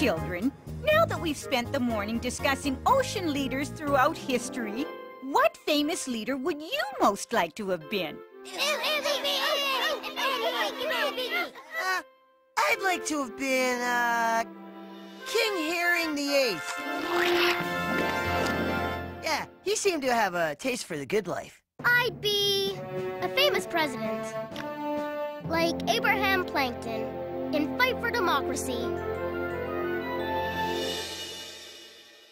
children, now that we've spent the morning discussing ocean leaders throughout history, what famous leader would you most like to have been? Uh, I'd like to have been, uh, King Herring the Eighth. Yeah, he seemed to have a taste for the good life. I'd be a famous president. Like Abraham Plankton in Fight for Democracy.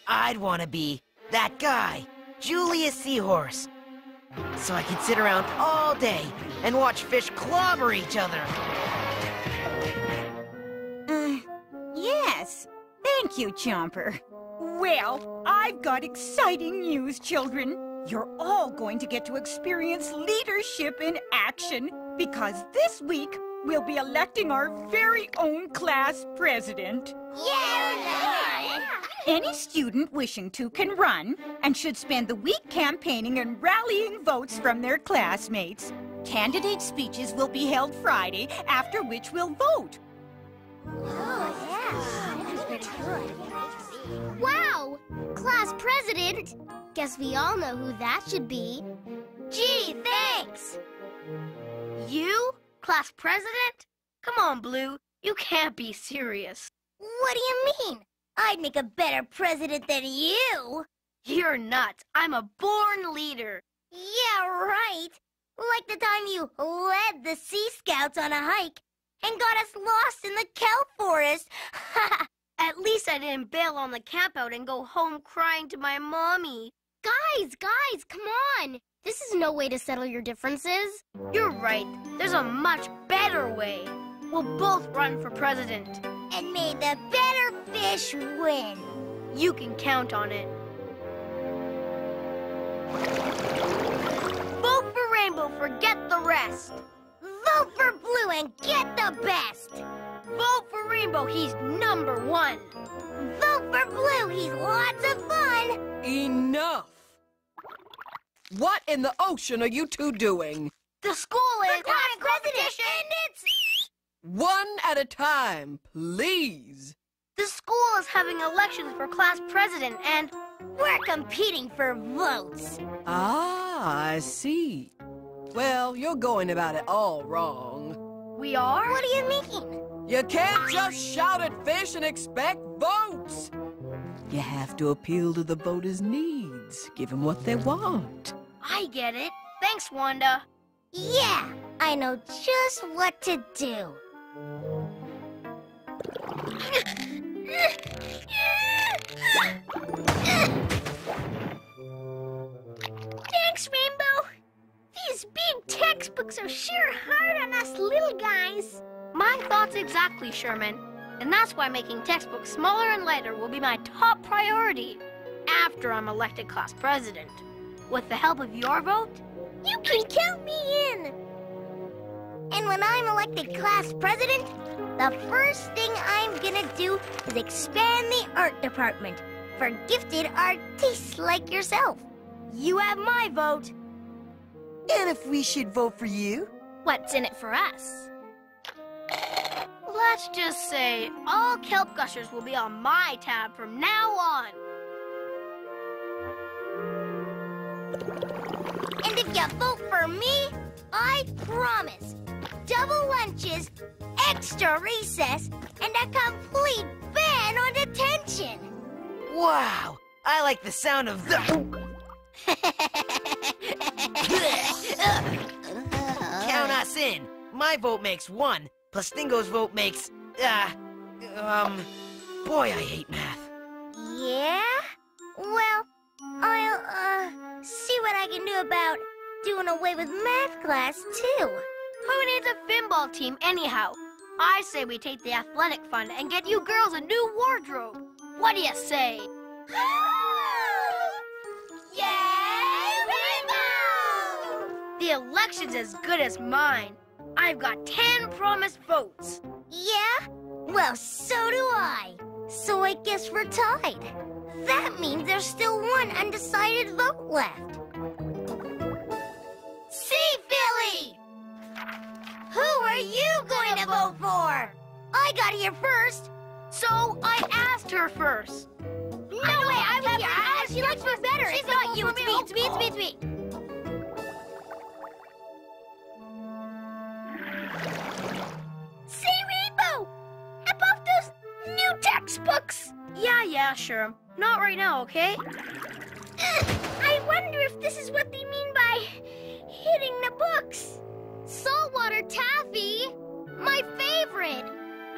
I'd want to be that guy, Julius Seahorse. So I could sit around all day and watch fish clobber each other. Uh, yes. Thank you, Chomper. Well, I've got exciting news, children. You're all going to get to experience leadership in action because this week we'll be electing our very own class president. Yeah! Any student wishing to can run and should spend the week campaigning and rallying votes from their classmates. Candidate speeches will be held Friday, after which we'll vote. Wow! Class president! Guess we all know who that should be. Gee, thanks! You? Class president? Come on, Blue. You can't be serious. What do you mean? I'd make a better president than you. You're nuts. I'm a born leader. Yeah, right. Like the time you led the Sea Scouts on a hike and got us lost in the kelp forest. At least I didn't bail on the campout and go home crying to my mommy. guys, guys, come on. This is no way to settle your differences. You're right. There's a much better way. We'll both run for president. And may the better fish win. You can count on it. Vote for Rainbow, forget the rest. Vote for blue and get the best. Vote for Rainbow, he's number one. Vote for blue, he's lots of fun. Enough! What in the ocean are you two doing? The school is class president, and it's One at a time, please. the school is having elections for class president, and we're competing for votes. Ah, I see. Well, you're going about it all wrong. we are. What do you mean? You can't just shout at fish and expect votes. You have to appeal to the voters' needs, give them what they want. I get it. Thanks, Wanda. Yeah, I know just what to do. Thanks, Rainbow. These big textbooks are sure hard on us little guys. My thoughts exactly, Sherman. And that's why making textbooks smaller and lighter will be my top priority after I'm elected class president. With the help of your vote, You can count me in. And when I'm elected class president, the first thing I'm gonna do is expand the art department for gifted artists like yourself. you have my vote. And if we should vote for you? What's in it for us? Let's just say all kelp gushers will be on my tab from now on. And if you vote for me, I promise double lunches, extra recess, and a complete ban on detention. Wow! I like the sound of the. Count us in. My vote makes one, plus Stingo's vote makes. Uh. Um. Boy, I hate math. Yeah? Well, I'll, uh, see what I can do about doing away with math class, too. Who needs a pinball team anyhow? I say we take the athletic fund and get you girls a new wardrobe. What do you say? Yay, Rainbow! The election's as good as mine. I've got 10 promised votes. Yeah? Well, so do I. So I guess we're tied. That means there's still one undecided vote left. Sea Filly! Who are you going to vote for? I got here first, So I asked her first. No way, I was here. I, she likes me better. It's not you, it's me, it's me, it's me, it's me. Yeah. Not right now, okay? I wonder if this is what they mean by hitting the books. Saltwater taffy, my favorite.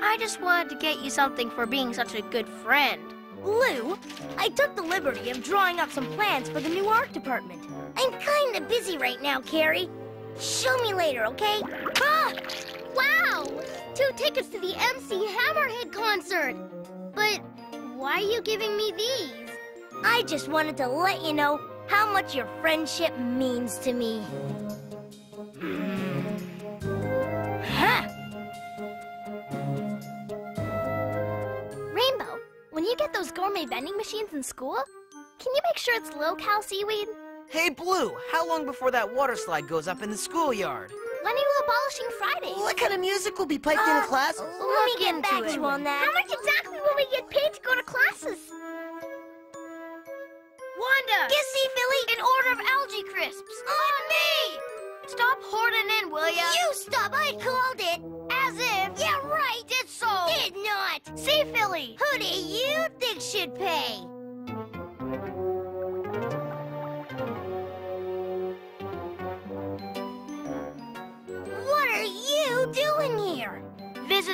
I just wanted to get you something for being such a good friend. Lou, I took the liberty of drawing up some plans for the new art department. I'm kind of busy right now, Carrie. Show me later, okay? Ah! Wow! Two tickets to the MC Hammerhead concert. But why are you giving me these? I just wanted to let you know how much your friendship means to me. Huh? Rainbow, when you get those gourmet vending machines in school, can you make sure it's low-cal seaweed? Hey, Blue, how long before that water slide goes up in the schoolyard? When you abolishing Fridays? What kind of music will be piped into uh, class? Let me Look get into back to you on that. How much exactly will we get paid to go to classes? Wanda! Yes, Sea Filly? An order of algae crisps. On me! Stop hoarding in, will ya? You stop! I called it! As if. Yeah, right! Did so. Did not! Sea Filly. Who do you think should pay?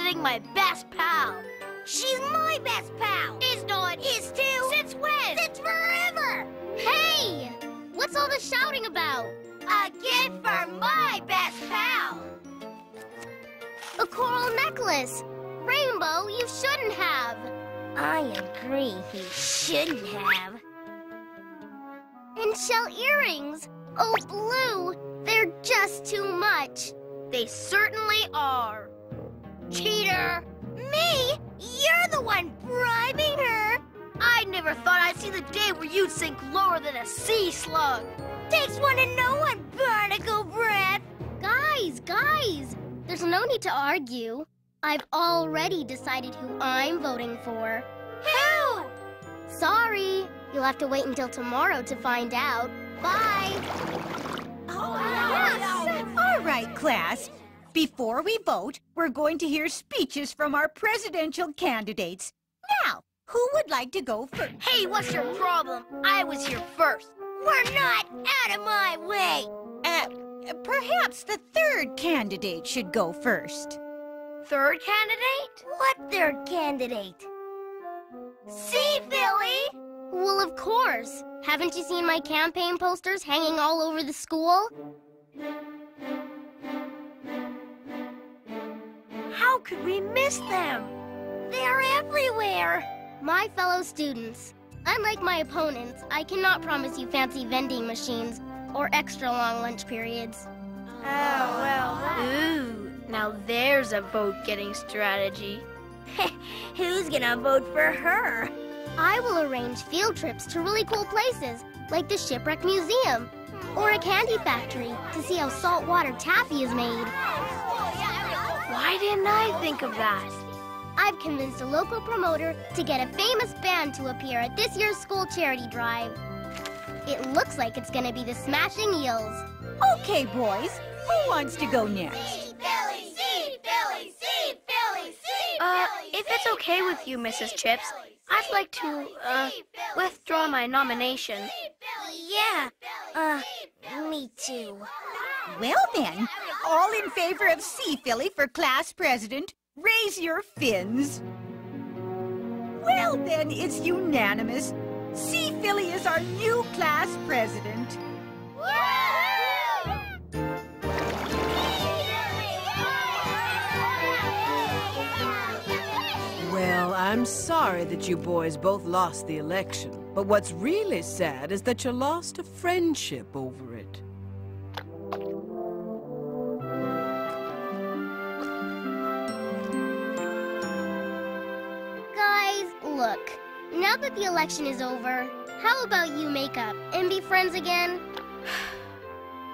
Visiting my best pal. She's my best pal! Is not. Is too! Since when? Since forever! Hey! What's all the shouting about? A gift for my best pal! A coral necklace! Rainbow, you shouldn't have! I agree, he shouldn't have. And shell earrings! Oh, Blue, they're just too much. They certainly are. Cheater! Me? You're the one bribing her! I never thought I'd see the day where you'd sink lower than a sea slug. Takes one to know one, barnacle breath! Guys, guys! There's no need to argue. I've already decided who I'm voting for. Who? Sorry. You'll have to wait until tomorrow to find out. Bye! Oh yes! All right, class. Before we vote, we're going to hear speeches from our presidential candidates. Now, who would like to go first? Hey, what's your problem? I was here first. We're not out of my way! Uh, perhaps the third candidate should go first. Third candidate? What third candidate? Sea Filly? Well, of course. Haven't you seen my campaign posters hanging all over the school? How could we miss them? They're everywhere. My fellow students, unlike my opponents, I cannot promise you fancy vending machines or extra long lunch periods. Oh, well. Ooh, now there's a vote getting strategy. Who's gonna vote for her? I will arrange field trips to really cool places, like the Shipwreck Museum or a candy factory to see how saltwater taffy is made. Why didn't I think of that? I've convinced a local promoter to get a famous band to appear at this year's school charity drive. It looks like it's gonna be the Smashing Eels. Okay, boys, who wants to go next? Billy, see, Billy, see, Billy, see, Uh, if it's okay with you, Mrs. Chips, I'd like to, uh, withdraw my nomination. Yeah, uh, me too. Well then, all in favor of Sea Filly for class president, raise your fins. Well then, it's unanimous. Sea Filly is our new class president. Well, I'm sorry that you boys both lost the election. But what's really sad is that you lost a friendship over it. Look. Now that the election is over, how about you make up and be friends again?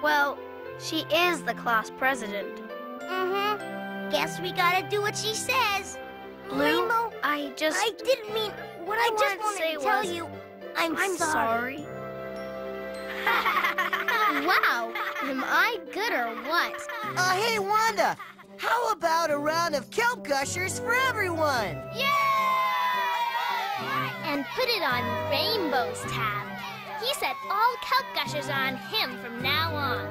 Well, she is the class president. Mm-hmm. Guess we gotta do what she says. Blue, Rainbow, I just... I didn't mean. what I I just wanted to wanted say to tell was, you, I'm, I'm sorry. sorry. wow, am I good or what? Uh, hey, Wanda, how about a round of kelp gushers for everyone? And put it on Rainbow's tab. He said all kelp gushers on him from now on.